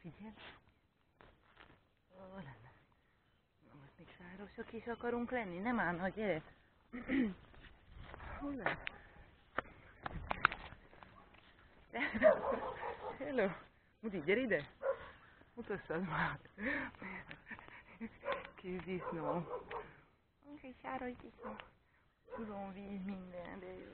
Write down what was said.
figyel. Ó, lenne. Na most még sárosok is akarunk lenni, nem ám, na gyere. Hol? Hello. Muti, gyere ide. Mutassad már. Kis disznó. Kis sáros disznó. Tudom, víz minden, de jó.